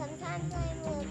sometimes I'm a